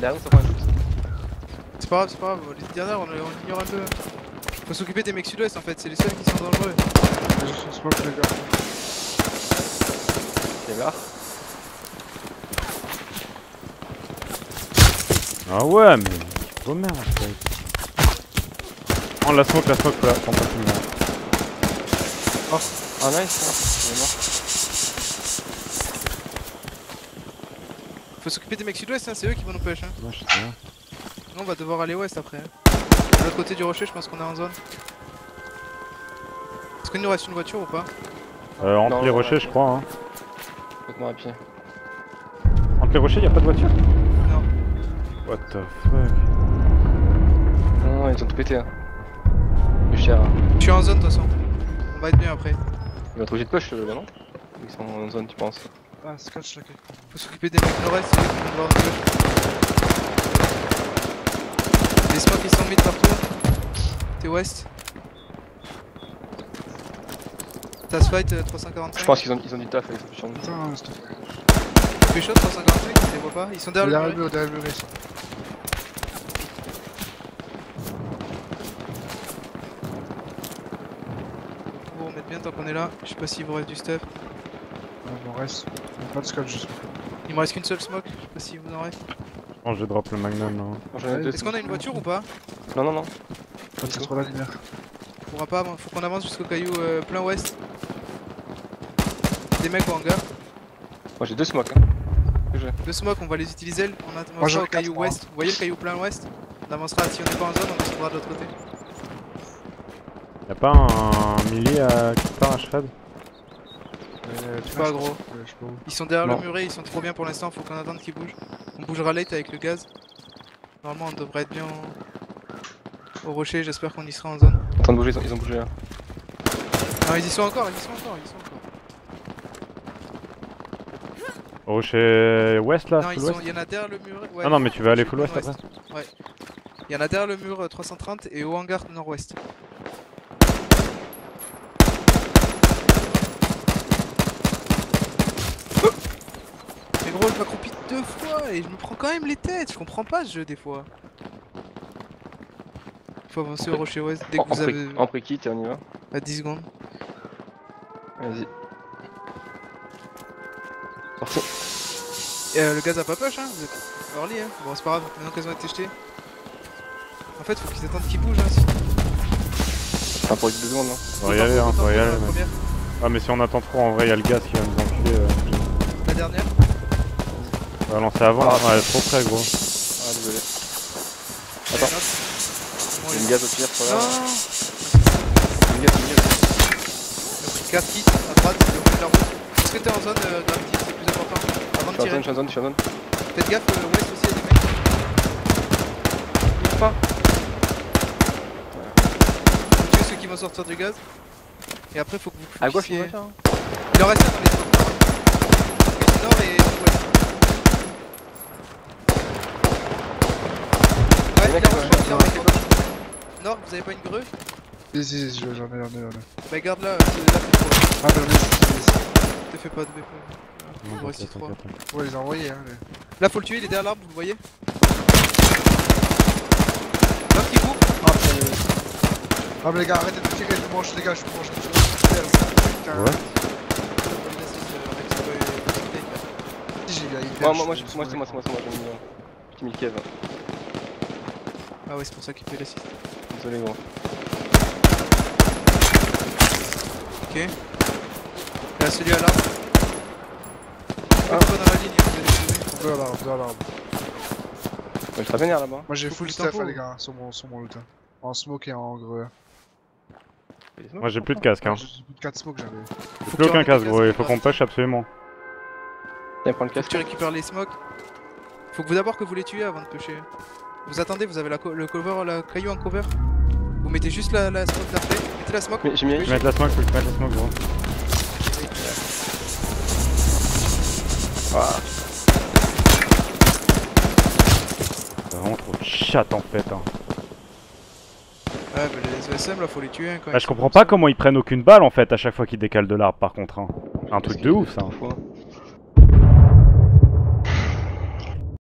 Derrière ça prend. C'est pas grave, c'est pas grave, les dernières on, on ignore un peu. Faut s'occuper des mecs sud-ouest en fait, c'est les seuls qui sont dangereux. Son smoke les gars. Il est là. Ah ouais, mais. Oh merde, en fait. Oh, la smoke, la smoke, là, prends pas tout le monde. Ah nice, il est mort. Faut s'occuper des mecs sud-ouest, hein, c'est eux qui vont nous push. Hein. Ouais, je sais. Nous on va devoir aller ouest après. hein. De l'autre côté du rocher, je pense qu'on est en zone. Est-ce qu'il nous reste une voiture ou pas? Euh, entre Non, les non, rochers, je crois. Hein. Complètement à pied. Entre les rochers, y'a pas de voiture? Non. What the fuck? Non, non, ils ont tout pété. Hein. Plus cher. hein. Je suis en zone de toute façon. On va être bien après. Ils vont être obligés de push, euh, bah non? Ils sont en zone, tu penses? Ah, scratch là. Faut s'occuper des mecs nord-est, c'est eux qui vont devoir nous push. Les smokes ils sont mid partout. T'es ouest. Task fight euh, 345. Je pense qu'ils ont, ils ont du taf avec cette chambre. Putain, plaît. Tu fais chaud 345, je les vois pas. Ils sont derrière Derrière le le mur. derrière le mur, ici. Bon, on met bien tant qu'on est là. Je sais pas s'il vous reste du stuff. Il m'en reste. Il y a pas de scratch juste. Il me reste qu'une seule smoke. Je sais pas si vous en reste. Je pense que je drop le magnum là. Est-ce qu'on a une voiture ou pas? Non, non, non. C'est trop la lumière. On pourra pas, faut qu'on avance jusqu'au caillou euh, plein ouest. Des mecs au hangar. Moi j'ai deux smokes. Hein. Deux smokes, on va les utiliser. On Moi, avancera au caillou ouest. Vous voyez le caillou plein ouest? On avancera, si on est pas en zone, on descendra de l'autre côté. Y'a pas un millier à quelque part à Shred? Euh, tu Pas vois, gros. je- euh, je sais pas où. Ils sont derrière Non. le muret, ils sont trop bien pour l'instant, faut qu'on attende qu'ils bougent. On bougera late avec le gaz. Normalement, on devrait être bien au, au rocher, j'espère qu'on y sera en zone. En train de bouger, ils ont, ils ont bougé là. Non, ils y sont encore, ils y sont encore, ils y sont encore. Au rocher ouest là non, ils full sont, ouest il y en a derrière le muret. ouais. Ah non, mais tu vas aller full ouest après Ouais. Il y en a derrière le mur euh, 330 et au hangar nord-ouest. Je m'accroupis deux fois et je me prends quand même les têtes. Je comprends pas ce jeu des fois. Faut avancer au rocher ouest dès que vous avez en pré-kit et on y va. à 10 secondes. Vas-y. Parti. Et euh, le gaz a pas push, hein Vous êtes early, hein Bon, c'est pas grave, maintenant qu'elles ont été jetées. En fait, faut qu'ils attendent qu'ils bougent, hein. Enfin, pour les deux secondes, non On va y aller, hein, on va y aller. Ah, mais si on attend trop, en vrai, y'a le gaz qui va nous enculer. euh. la dernière. On va lancer avant, Ah. ouais, trop près gros. Ah, désolé. Attends. une il- gaz au pire, grave. Une gaz, une gaz. Il a pris 4 kits à droite, il a pris de la route. Est-ce que t'es en zone, euh, Gravity C'est plus important. Avant Je de suis en zone, tirer. je suis en zone, je suis en zone. Faites gaffe, euh, ouest aussi, il y a des mecs. Bouge pas. Faut tuer ceux qui vont sortir du gaz. Et après, faut que vous. À gauche, voiture. hein. Il en reste un dans les spots. Nord et ouest. Ouais, Les mecs, il en reste, ils il en ont- Nord, vous avez pas une grue Si, si, si, j'en ai, j'en ai, j'en ai. Bah garde là, c'est là c'est trop. Ah, mais oui, Te fais pas de BP. Il me reste t'inquiète, 3. t'inquiète. c'est- faut les envoyer, hein. les- Là faut le tuer, il est derrière l'arbre, vous le voyez L'autre qui court Ah, mais- ah, mais les gars, arrêtez de tirer, je mange, les gars, je mange. Putain, Ouais. eu la hyper, Moi, je moi, moi, je- moi, c'est moi, c'est moi, c'est moi, j'ai mis, euh, j'ai mis le Kev. Ah ouais, c'est pour ça qu'il fait l'assist. Désolé, gros. Ok. Il y a celui à l'arbre. Ah. Pas dans la ligne, vous allez le tuer. Deux à l'arbre, deux à l'arbre. Ouais, je très vénère là-bas. Moi j'ai full stuff hein, les gars, sur mon, sur mon loot. hein. En smoke et en greu. Moi j'ai plus de casque hein. J'ai plus de 4 smokes j'avais. J'ai plus aucun casque gros, il faut qu'on push absolument. Viens prendre le Faut que casque. tu récupères les smokes. Faut que vous d'abord que vous les tuez avant de pusher. Vous attendez, vous avez la co- le cover, la caillou en cover? Vous mettez juste la, la smoke. Mettez la smoke. J'ai mis. Je vais mettre la smoke, faut que je mette la smoke gros. Ah, C'est vraiment trop de chatte en fait hein. Ouais, mais les ESM là, faut les tuer. hein, quand ils je comprends pas ça. comment ils prennent aucune balle en fait à chaque fois qu'ils décalent de l'arbre par contre hein. Un truc de ouf ça. hein.